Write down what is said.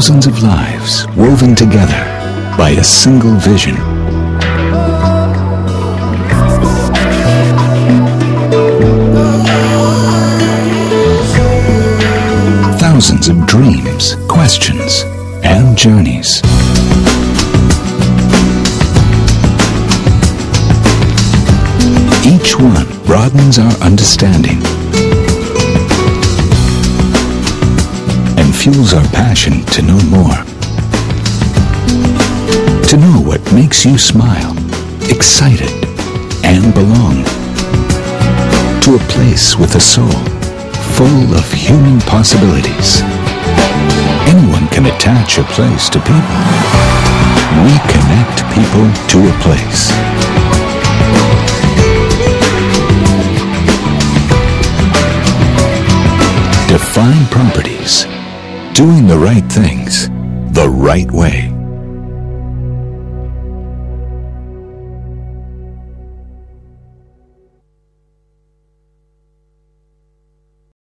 thousands of lives woven together by a single vision. Thousands of dreams, questions, and journeys. Each one broadens our understanding fuels our passion to know more. To know what makes you smile, excited, and belong. To a place with a soul full of human possibilities. Anyone can attach a place to people. We connect people to a place. Define properties. Doing the right things the right way.